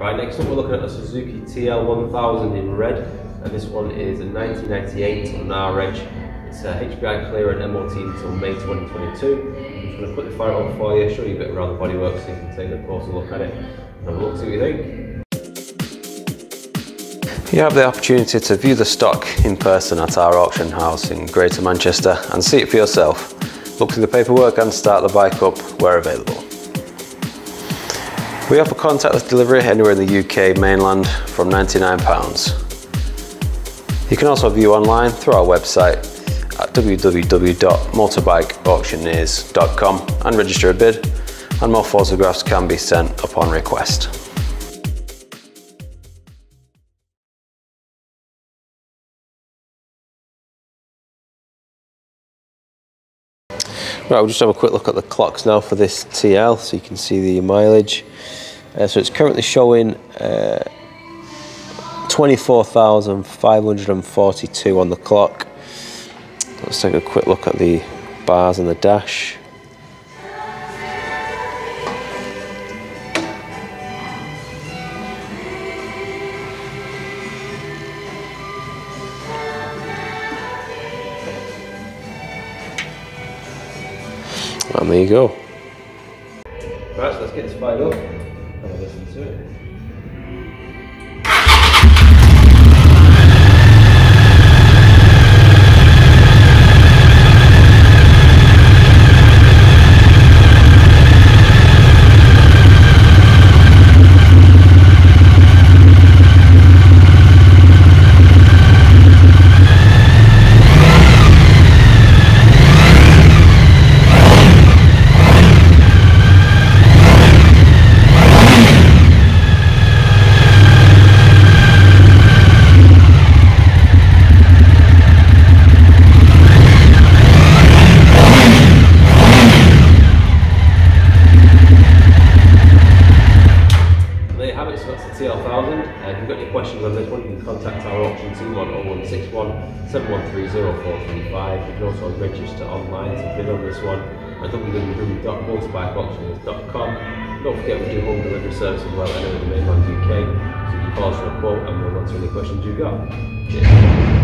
Right, next up we're looking at a Suzuki TL1000 in red, and this one is a 1998 on our reg. It's a HPI clear and MOT until May 2022. I'm just going to quickly fire it up for you, show you a bit around the bodywork so you can take a closer look at it and have a look, see what you think. You have the opportunity to view the stock in person at our auction house in Greater Manchester and see it for yourself. Look through the paperwork and start the bike up where available. We offer contactless delivery anywhere in the UK mainland from £99. You can also view online through our website at www.motorbikeauctioneers.com and register a bid and more photographs can be sent upon request. Right, we'll just have a quick look at the clocks now for this TL so you can see the mileage. Uh, so it's currently showing uh, 24,542 on the clock. Let's take a quick look at the bars and the dash. And there you go. Right, let's get this fired up and listen to it. TL1000. Uh, if you've got any questions on this one, you can contact our auction team on 0161 7130435. You can also register online to bid on this one at www.motorbikeauctions.com. Don't forget we do home delivery service as well anywhere in the mainland UK, so you can call us for a quote and we'll answer any questions you've got. Cheers.